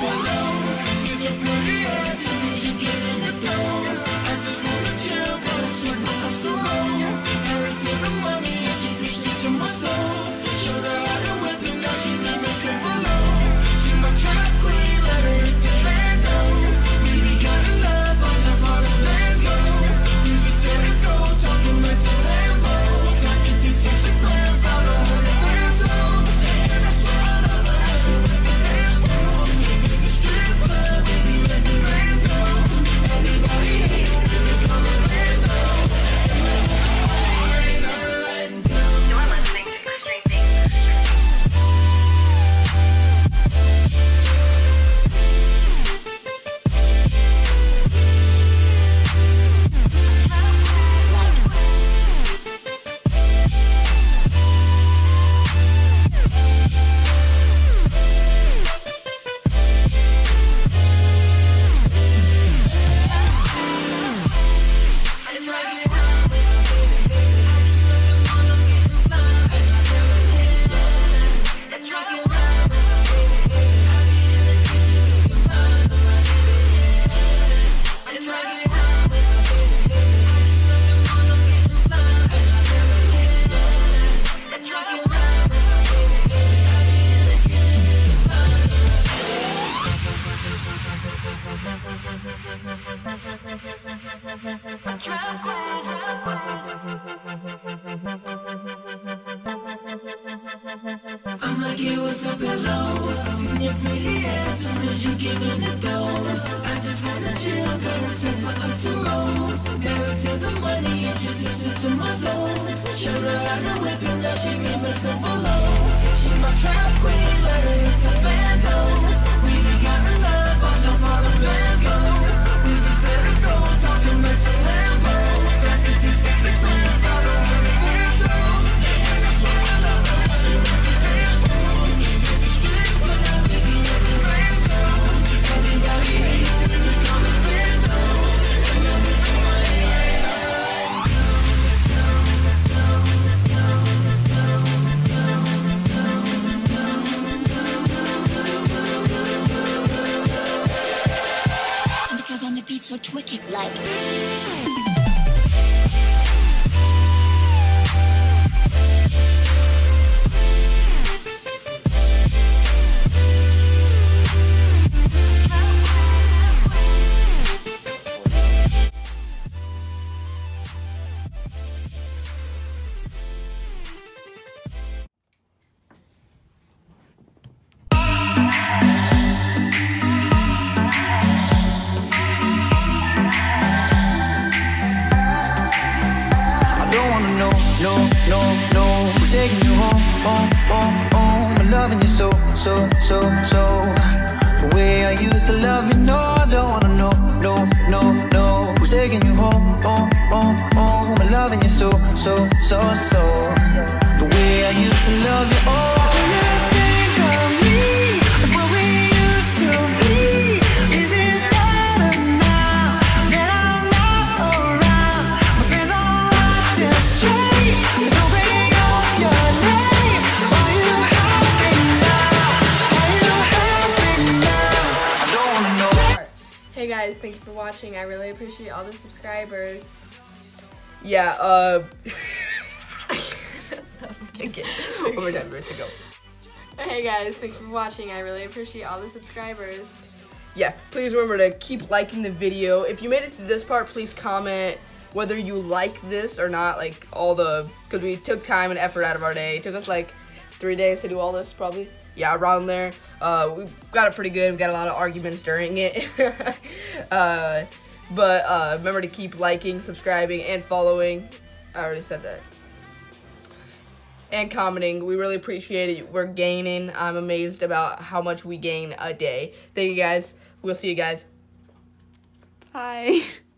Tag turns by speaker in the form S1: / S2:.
S1: Double like it was a pillow. Seen your pretty ass soon as you give me the dough. The
S2: beat so twicked like.
S3: Taking you home, home, home, home. I'm loving you so, so, so, so. The way I used to love you, no I don't wanna know, no, no, no. Who's taking you home, home, home, home? I'm loving you so, so, so, so. The way I used to love you, oh
S4: Hey guys, thank you for watching. I really appreciate all the subscribers.
S5: Yeah, uh. okay, one more time, ready to go.
S4: Hey guys, thank you for watching. I really appreciate all the subscribers.
S5: Yeah, please remember to keep liking the video. If you made it to this part, please comment whether you like this or not. Like all the, because we took time and effort out of our day. It took us like three days to do all this, probably. Yeah, around there. Uh, we got it pretty good. We got a lot of arguments during it. uh, but uh, remember to keep liking, subscribing, and following. I already said that. And commenting. We really appreciate it. We're gaining. I'm amazed about how much we gain a day. Thank you guys. We'll see you guys.
S4: Bye.